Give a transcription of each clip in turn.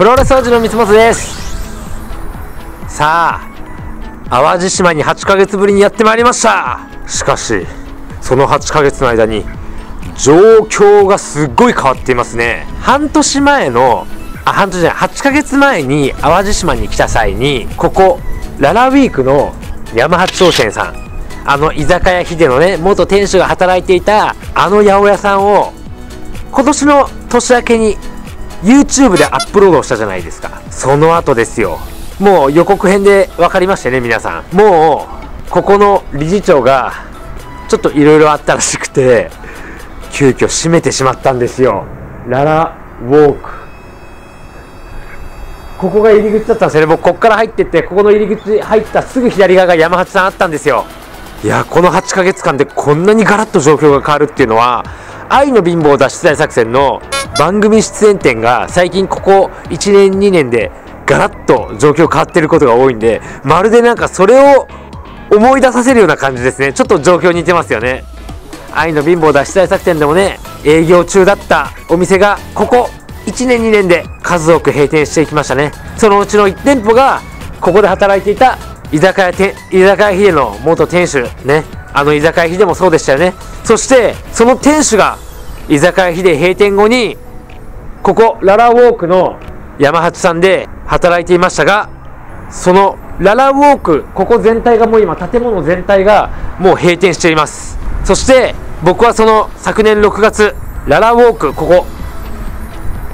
プロレス王子の三本です。さあ淡路島に8ヶ月ぶりにやってまいりました。しかしその8ヶ月の間に状況がすっごい変わっていますね。半年前のあ半年じゃない8ヶ月前に淡路島に来た際にここララウィークの山八商店さんあの居酒屋秀のね元店主が働いていたあの八百屋さんを今年の年明けに YouTube でアップロードしたじゃないですか。その後ですよ。もう予告編で分かりましたね皆さん。もうここの理事長がちょっといろいろあったらしくて急遽閉めてしまったんですよ。ララウォーク。ここが入り口だったんですよね。僕ここから入ってってここの入り口入ったすぐ左側が山八さんあったんですよ。いやこの8ヶ月間でこんなにガラッと状況が変わるっていうのは愛の貧乏脱出大作戦の番組出演店が最近ここ1年2年でガラッと状況変わってることが多いんでまるでなんかそれを思い出させるような感じですね。ちょっと状況似てますよね。愛の貧乏脱出大作戦でもね営業中だったお店がここ1年2年で数多く閉店していきましたね。そのうちの1店舗がここで働いていた居酒屋て居酒屋秀の元店主ね。あの居酒屋秀もそうでしたよね。そしてその店主が居酒屋秀閉店後にここララウォークの山八さんで働いていましたがそのララウォークここ全体がもう今建物全体がもう閉店しています。そして僕はその昨年6月ララウォークここ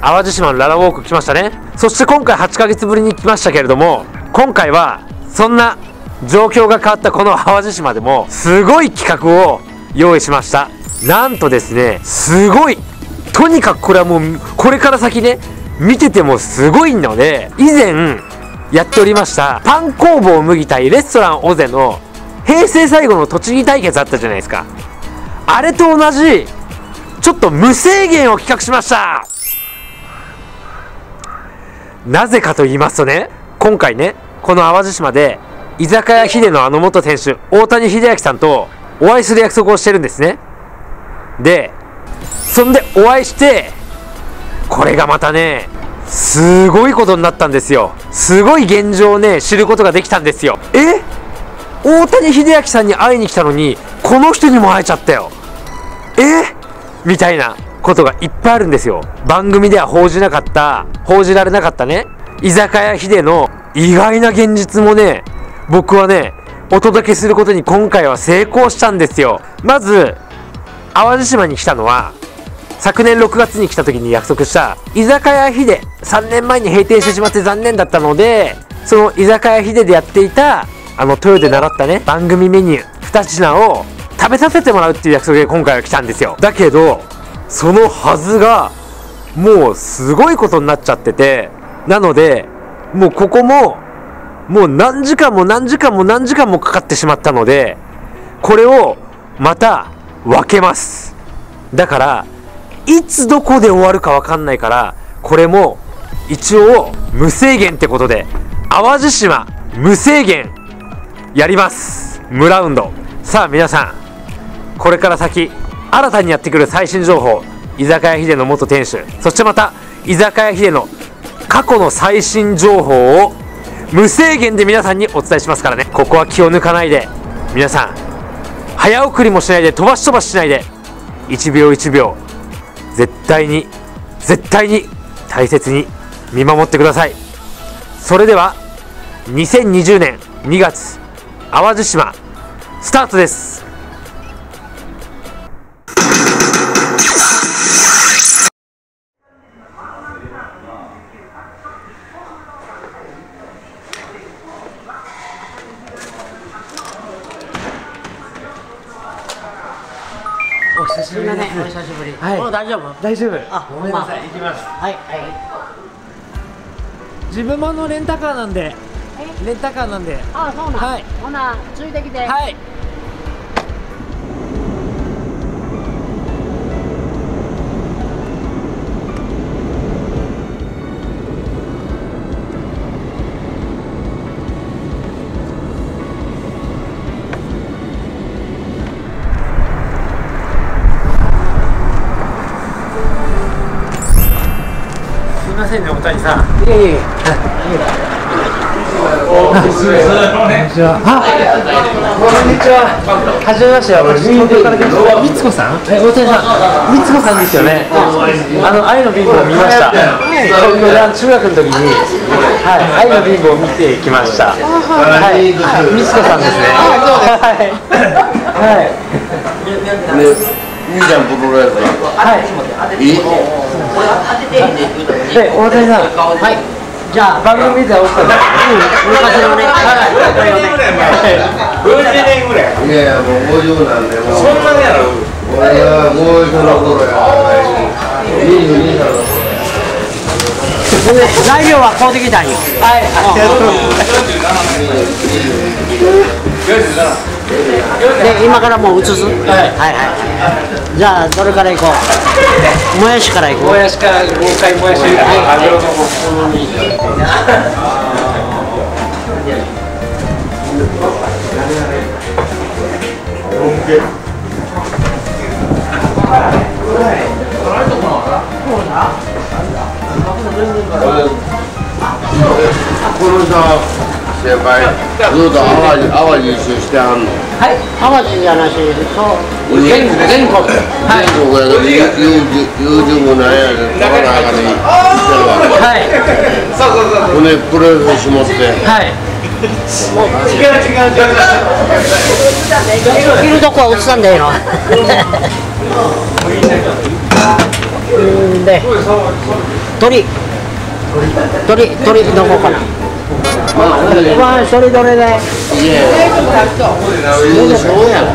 淡路島のララウォーク来ましたね。そして今回8ヶ月ぶりに来ましたけれども今回はそんな状況が変わったこの淡路島でもすごい企画を用意しました。なんとですねすごいとにかくこれはもうこれから先ね見ててもすごいので以前やっておりましたパン工房麦対レストランオゼの平成最後の栃木対決あったじゃないですか。あれと同じちょっと無制限を企画しました。なぜかと言いますとね今回ねこの淡路島で居酒屋秀のあの元店主大谷秀明さんとお会いする約束をしてるんですね。でそんでお会いしてこれがまたねすごいことになったんですよ。すごい現状をね知ることができたんですよ。え？大谷秀明さんに会いに来たのにこの人にも会えちゃったよ。え？みたいなことがいっぱいあるんですよ。番組では報じなかった報じられなかったね居酒屋秀の意外な現実もね僕はねお届けすることに今回は成功したんですよ。まず淡路島に来たのは昨年6月に来た時に約束した居酒屋秀3年前に閉店してしまって残念だったのでその居酒屋秀でやっていたあの豊で習ったね番組メニュー2品を食べさせてもらうっていう約束で今回は来たんですよ。だけどそのはずがもうすごいことになっちゃっててなのでもうここももう何時間も何時間も何時間もかかってしまったのでこれをまた分けます。だからいつどこで終わるか分かんないからこれも一応無制限ってことで淡路島無制限やります。無ラウンド。さあ皆さんこれから先新たにやってくる最新情報居酒屋秀の元店主そしてまた居酒屋秀の過去の最新情報を無制限で皆さんにお伝えしますからね。ここは気を抜かないで皆さん早送りもしないで飛ばし飛ばししないで。1秒1秒。絶対に絶対に大切に見守ってください。それでは2020年2月淡路島スタートです。久しすみません、お久しぶり。はい。もう大丈夫？大丈夫。あごめんなさい。行きます。はい、はい。自分もあのレンタカーなんで。レンタカーなんで。あ、そうなん。はい。ほな、ついてきて。はいこんにちは。あ、こんにちは。はじめまして、私東京から来ました。みつこさん？え、大谷さん。みつこさんですよね。あの愛の貧乏を見ました。東京であの中学の時に、はい、愛の貧乏を見てきました。はい、みつこさんですね。はい。はい。ね、いいじゃん、プロレスラー。はい。大谷さん。はい。じゃあ番組見て奥さん。うん、昔のね。はい。50年ぐらいいやいや、もう50なんで、もう。そんなにやろ？俺は50の頃やから、22歳の頃や。材料は買うてきたんよ。はい。うございます。で今からもう移す？はい。はいじゃあどれから行こう？もやしから行こう。もやしから豪快もやしマグロの方にこのさ、先輩、ずっと淡路、淡路一周してはんの？はい淡路じゃなしそう全国全国全国やけど、YouTube なんやで、コロナ禍で行ってるわけ。はいほんで、プロレスし持って。はいいるとこは映さんでええのうんで鳥鳥鳥どこかなまあそれどれでいや、通称やん。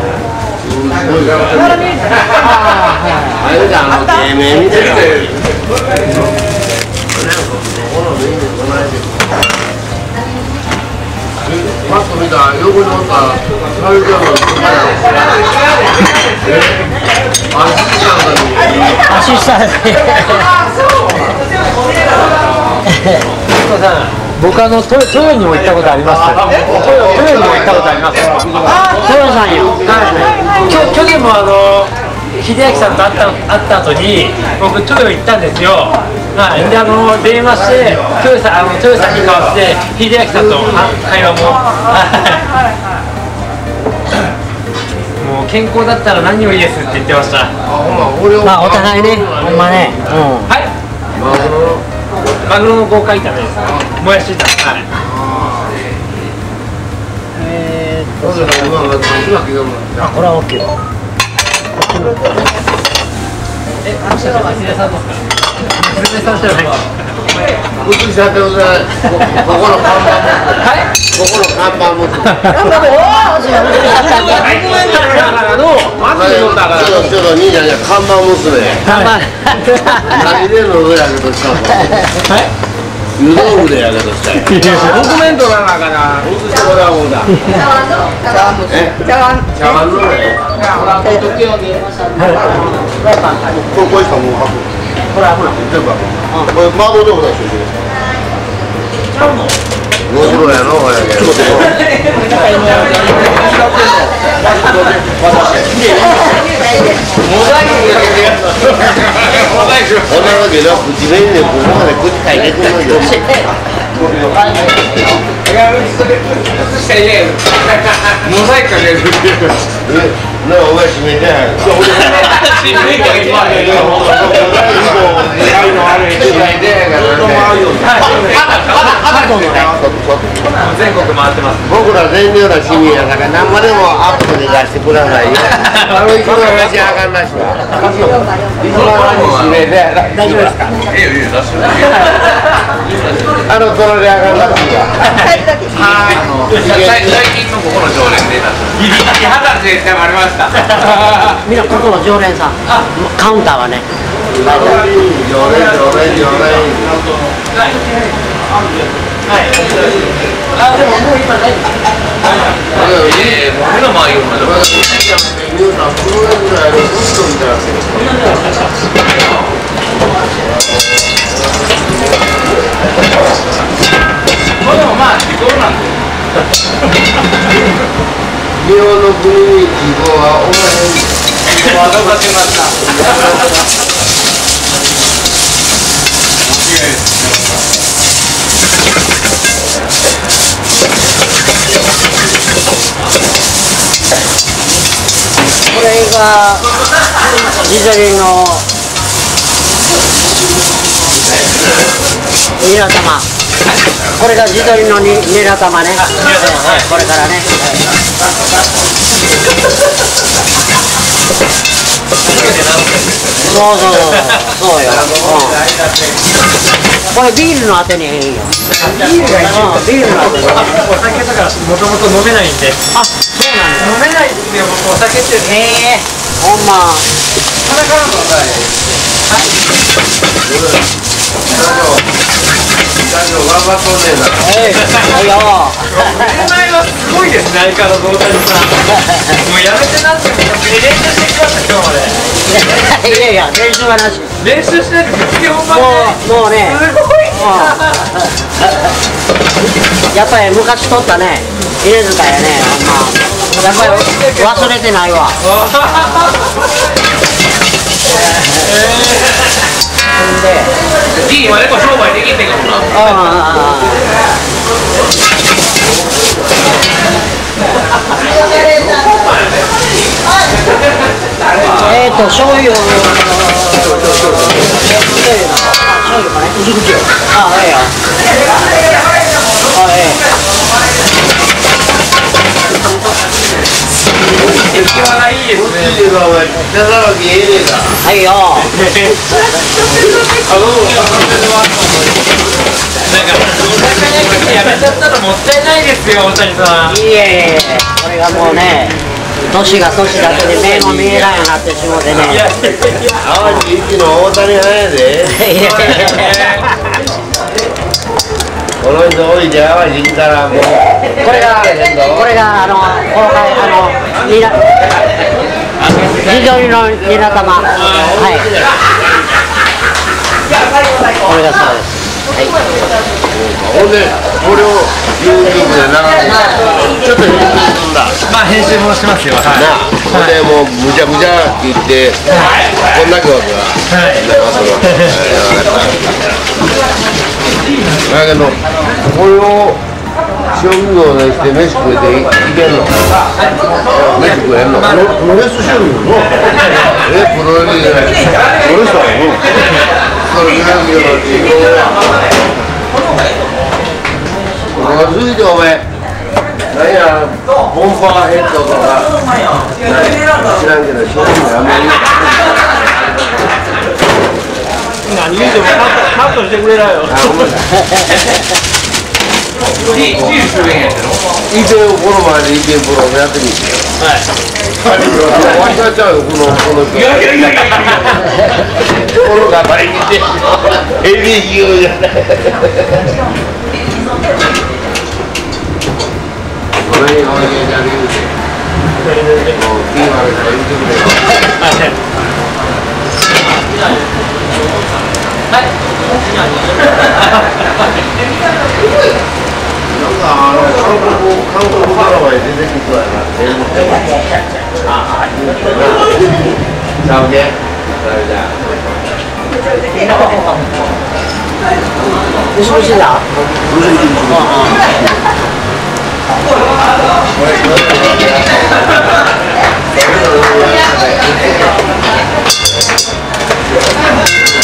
通称ああの芸名みたいな。パッと見たら横におった最初のアシスタントにアシスタントさん、僕あのトヨトヨにも行ったことあります。トヨトヨにも行ったことあります。豊さんよはい。きょ去年もあの秀明さんと会った会った後に僕トヨ行ったんですよ。はい。であの電話してトヨさんあのトヨさんに代わって秀明さんとは会話も。はい。もう健康だったら何もいいですって言ってました。まあお互いねほんまねうんはい。マグロの豪快炒めです。もやし炒め。はい。あこれは OK よえ、もしかして娘さんですか。娘さんじゃない。うちゃってください。こここの看板はい。ここの看板持ってマジで飲んだからちょっとちょっと兄ちゃんじゃ看板娘まあ何での上やけどしたの湯豆腐でやけどしたよドキュメントなんかな映してもらおうだえ茶碗のねこれこれしかもう箱ほらほら全部箱これ麻婆豆腐だしご苦労やのほやけどこんなわけで口紅でここまで口書いてくるんですしたら嫌やモザイクかける。えなお前閉めてない新聞かけて全国回ってます僕ら全寮な市民やから何までもアップで出してくださいよあの一番話あかんなしは一番話指名で大丈夫ですかあのそれであかんなしは最近のここの二十歳で捕まりました。みんなここの常連さん。カウンターはね。常連常連常連ええ目の前言うのニューさんプロレスぐらいのフットみたいなこれもまあ自己なんで の国にはへん。ました。これが自撮りの皆様。これが地鶏のにニラ玉ね。これからね。そうそうそうそう。よ、うん、これビールのあてにええんよ。ビールがいいビールのあてにお酒とかもともと飲めないんで。あそうなんだ。飲めないですよ僕お酒ってええ。ほんま。頑張っとんね。んなええはいよ腕前はすごいですね相変わらず大谷さんもうやめてなっても練習し。てきまし。た今日までいやいや練習はなし。練習し。ないとぶつけ本番でもうもうねすごいやっぱり昔取ったね入れ塚やねほんまやっぱり忘れてないわほんでいい今でも商売できんねんからなああえっと醤油を醤油のあ醤油かねあええよはいよ。なんかやめちゃったらもったいないですよ大谷さんいえいえこれがもうね年が年だけで目も見えないようになってしもうてね。いやいやいや。淡路一の大谷派やでいやいやいやこの人多いで淡路行ったらもうこれがこれがあの公開あのニラ地鶏のニラ玉はいこれがそうですほんでこれを YouTube で流すちょっと編集すんだまあ編集もしますよはいなあほんでもうむちゃむちゃって言ってこんだけははい流すのだけどこれを塩水をねして飯食えていけんの？飯食えんの？プロレスしてるのえプロレスじゃないプロレスだよそれなんけどお前続いてお前何やボンバーヘッドとか知らんけどそういうのやめる何言うてもカットしてくれない。よあごめんいい。ビールするんやのってみてはい。忘れちゃうよこのこの人いやいやいやいやこの方に見てヘビー言うじゃないこれにお願いじゃねえもうキーマンから言ってくれよなんかあの韓国韓国ドラマに出てきそうやな全部ああちゃうけそれじゃムシム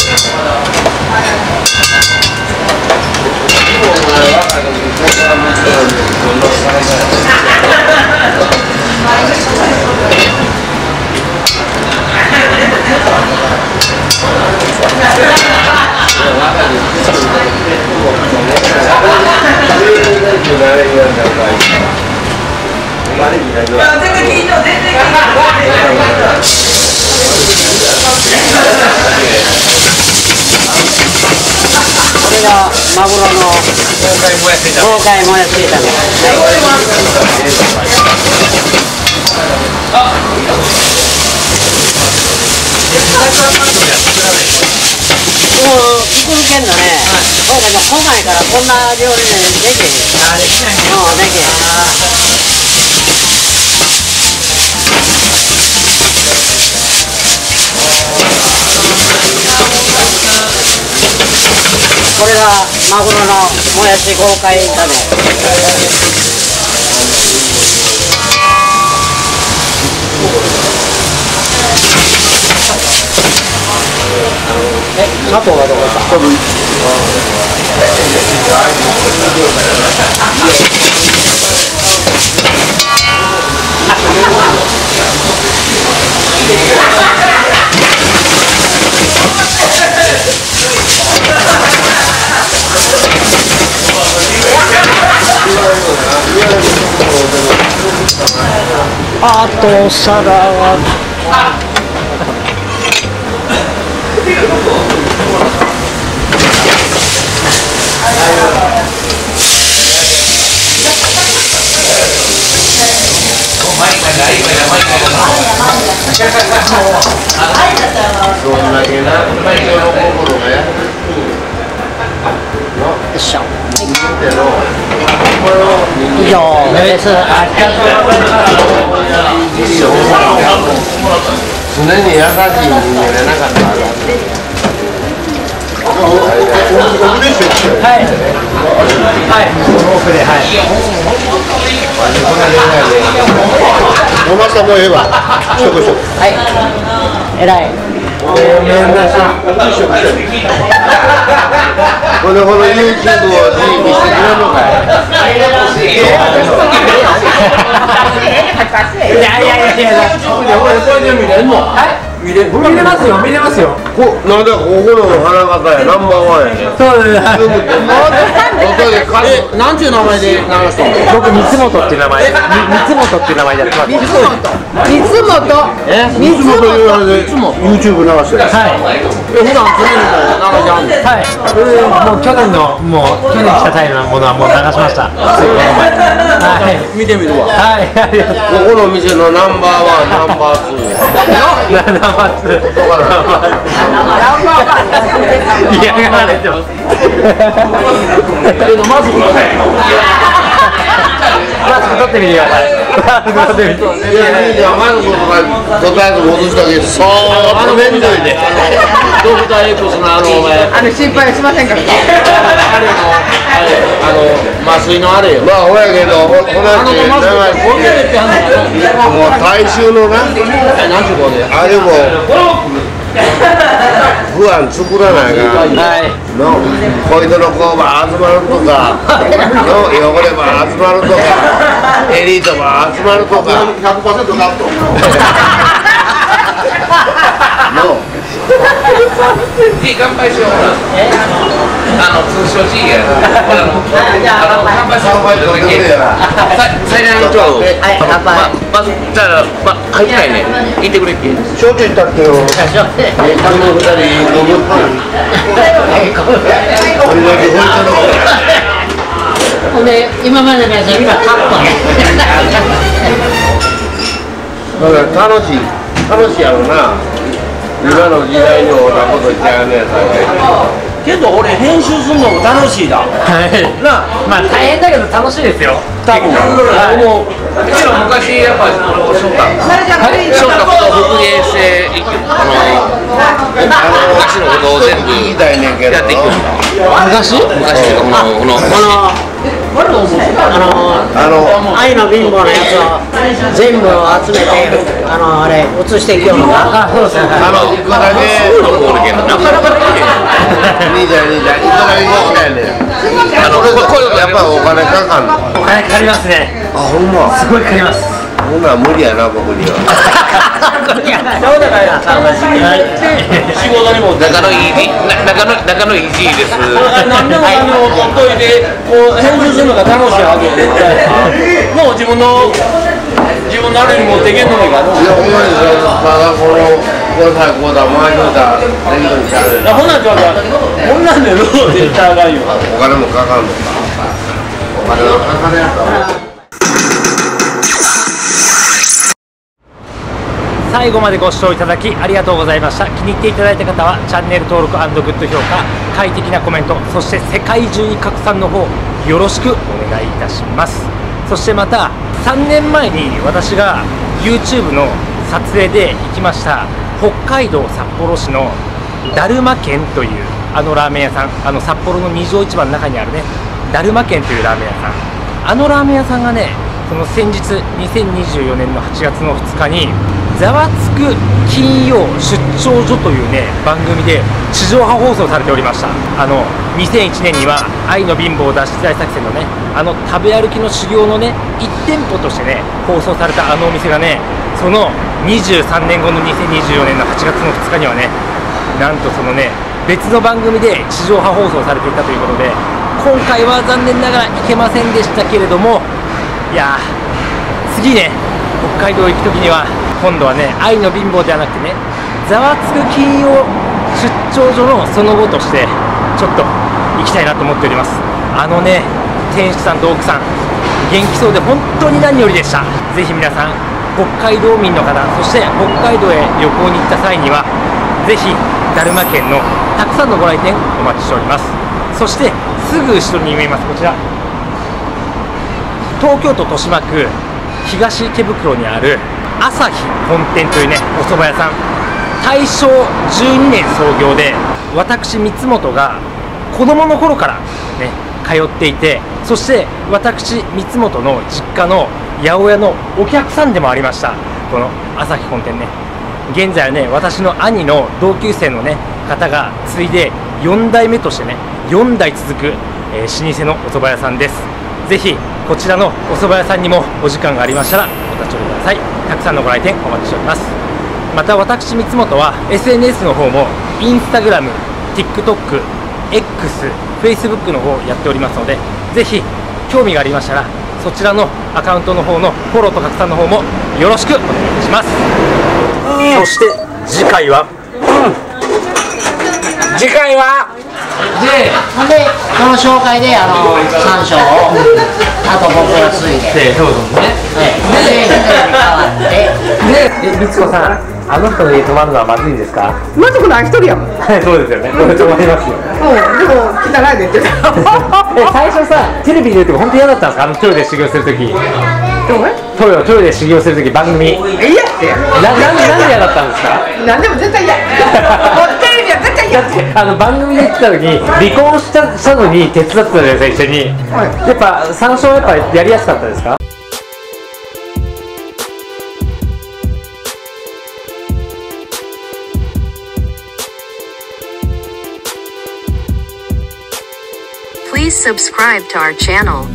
シだこれがマグロの公開もやっていた豪快もやし炒めもう作るけんのね、これが細い。からこんな料理ねできへんあできないねもうできへんこれがマグロのもやし豪快炒めえ佐藤はどこかあと皿はどんだけな人の心がやってよいしょての以上ですあ常に優しい人間でなかったらはいはいその奥ではい飲ましたもうええわ一口一口はい偉い。ごめんなさいこれほど YouTube を自由にしてくれるのかいいやいやいやいやはい見れ見れますよ見れますよ。こなんでここの花形やナンバーワンやねん。そうですすぐって外でカットなんちゅう名前で流してんの？僕三本っていう名前み三本っていう名前でやってます。三つ本？え？三つ元いうあれで YouTube 流してるはい。え普段常に流しはんの？はい、もう去年のもう去年来た際のものはもう流しました。はい。見てみるわ。はい、ここの店のナンバーワンナンバーツー。嫌がられてます。マスク取ってみてください。マスク取ってみて。いやいやまずここかとりあえず戻したけどそーっと面倒いでドクター X のあのお前あの心配しませんかあれのあれあの麻酔のあれよ。まあほやけどほあのマスク長いこんなやってはんのもう大衆のなななんちゅう子であれも不安作らないか。らはい。の小人の子ば集まるとか。の汚れば集まるとか。エリートば集まるとか。100%カット の。いい乾杯しようあの通称 G やほらあの乾杯しよう乾杯取ってくれや最大のちょうどはい乾杯まずじゃあま入ってないね言ってくれっけ焼酎いったってよえこの二人飲むってこれだけこいつのほんで今までのやつはみんなカップだから楽しい。楽しいやろな。今の時代におなことちゃうねやさけど俺編集するのも楽しいだ。はい。なまあ大変だけど楽しいですよ。多分。もううちは昔やっぱあの翔太翔太こと復元していくあの昔のことを全部やっていくんだ昔？昔っていうかこのこのこのあのあの愛の貧乏のやつを全部集めてあのあれ写していきようのかあ、そうですね。あのこれだけそうおるけどなかなかできへん兄ちゃん兄ちゃん一個だけ聞きたいねんあのこれやっぱお金かかんのお金かかりますね。あほんますごいかかります。ほんなら無理やな僕には。そうだから、楽しみに仕事にも中野い。い。な中野中野い。じい。です何でも何でも取っとい。てこう編集するのが楽しい。わけよ絶対もう自分の自分のあれに持ってい。けんのもい。い。からい。やほんまにただこのこれさこうだ回しとい。たらできるんちゃうねんほなんちゃうからこんなんでローで言ったらあかんよお金もかかんのかお金はかかるやつ最後までご視聴いただきありがとうございました。気に入っていただいた方はチャンネル登録グッド評価快適なコメントそして世界中に拡散の方よろしくお願いいたします。そしてまた3年前に私が YouTube の撮影で行きました北海道札幌市のだるま軒というあのラーメン屋さんあの札幌の二条市場の中にあるねだるま軒というラーメン屋さん。あのラーメン屋さんがねその先日2024年の8月の2日に「ざわつく金曜出張所」というね番組で地上波放送されておりました。あの2001年には「愛の貧乏脱出大作戦」のねあの食べ歩きの修行のね1店舗としてね放送されたあのお店がねその23年後の2024年の8月の2日にはねなんとそのね別の番組で地上波放送されていたということで今回は残念ながら行けませんでしたけれどもいや次ね北海道行く時には今度はね愛の貧乏ではなくてねざわつく金曜出張所のその後としてちょっと行きたいなと思っております。あのね店主さんと奥さん元気そうで本当に何よりでした。ぜひ皆さん北海道民の方そして北海道へ旅行に行った際にはぜひだるま県のたくさんのご来店お待ちしております。そしてすぐ後ろに見えますこちら。東京都豊島区東池袋にある朝日本店というねお蕎麦屋さん。大正12年創業で私三本が子供の頃からね通っていてそして私三本の実家の八百屋のお客さんでもありました。この朝日本店ね。現在はね私の兄の同級生のね方が継いで4代目としてね4代続く、えー老舗のお蕎麦屋さんです。ぜひこちらのお蕎麦屋さんにもお時間がありましたらお立ち寄りください。たくさんのご来店お待ちしております。また私三本は SNS の方も Instagram、TikTok、X、Facebook の方やっておりますのでぜひ興味がありましたらそちらのアカウントの方のフォローと拡散の方もよろしくお願いいたします。そして次回は、次回はでほんでこの紹介であの山椒をあと僕がついで、でどうぞねはい、で左に変わってえみつこさんあの人の家泊まるのはまずいんですかまずくない一人やもん。うん、ではいそうですよねこれ泊まりますよも汚いねんって。え最初さテレビで言うと本当嫌だったんですかあのトイレ修行するときでもね、トイレトイレ修行するとき番組ないやって。なんでなんで嫌だったんですかなんでも絶対嫌。だってあの番組で言ってた時に離婚したしたのに手伝ってたじゃないですか一緒に、はいやっぱ参照やっぱやりやすかったですか Please subscribe to our channel.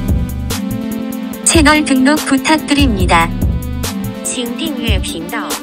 채널 등록 부탁드립니다. 请订阅频道。